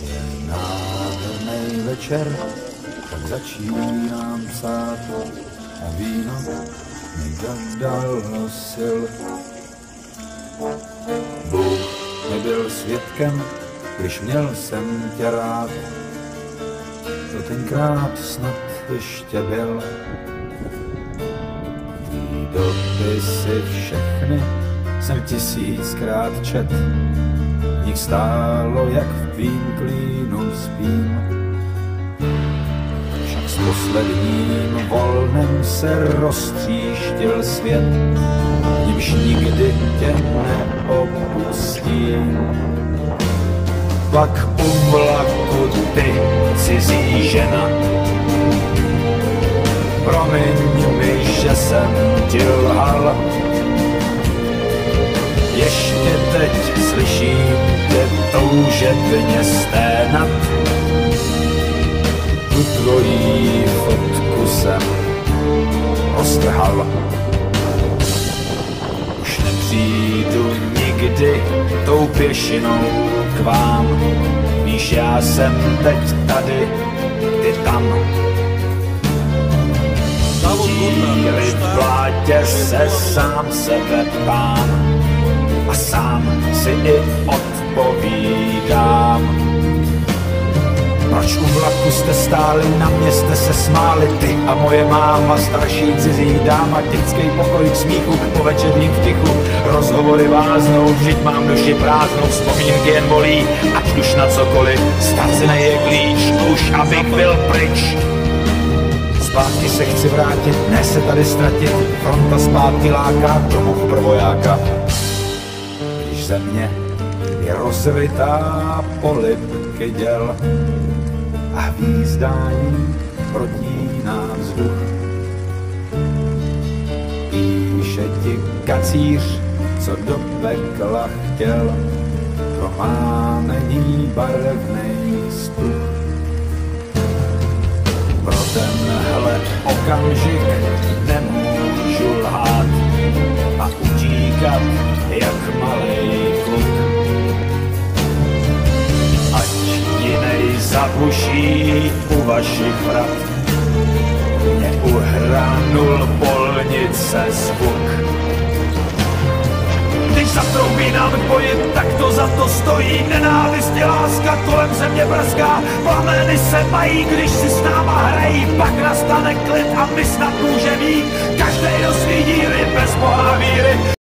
Je nádherný večer, tak začínám psát a víno mi dodalo sil. Bůh nebyl svědkem, když měl jsem tě rád, to tenkrát snad ještě byl. Tvý dopisy všechny jsem tisíckrát čet, nich stálo, jak v tvým klínu spím. Však s posledním volnem se roztříštil svět, nímž nikdy tě neopustím. Pak u vlaku ty, cizí žena, promiň mi, že jsem ti lhal, toužebně sténat. Tu tvojí fotku jsem roztrhal. Už nepřijdu nikdy tou pěšinou k vám. Víš, já jsem teď tady, ty tam. Díry v plátě se sám sebe ptám a sám si i odpovídám. Proč u vlaku jste stáli, na mě jste se smáli, ty a moje máma, starší cizí dáma, dětský pokoj k smíchu, po večerním v tichu, rozhovory váznou, vždyť mám duši prázdnou, vzpomínky jen bolí, ať už na cokoliv, ztracený je klíč, už abych byl pryč. Zpátky se chci vrátit, ne se tady ztratit, fronta zpátky láká, domov pro vojáka. Země je rozvitá polipky děl a hvízdání protíná vzduch. Píše ti kacíř, co do pekla chtěl, má není barevný stuch. Pro tenhle okamžik nemůžu zabuší u vašich vrat, neuhranul polnice zvuk. Když zatroubí nám boji, tak to za to stojí. Nenávist je láska, kolem země brzká, plameny se mají, když si s náma hrají, pak nastane klid a my snad může mít každý do svý díry bez boha víry.